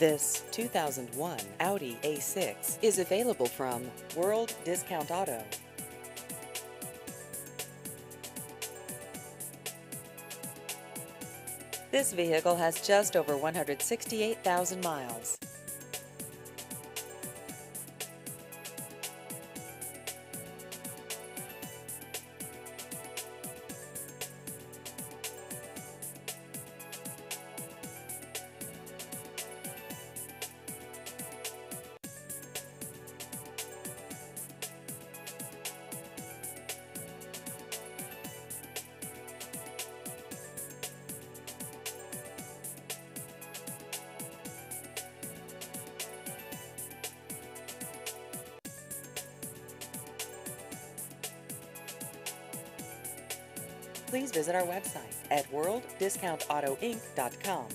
This 2001 Audi A6 is available from World Discount Auto. This vehicle has just over 168,000 miles. Please visit our website at worlddiscountautoinc.com.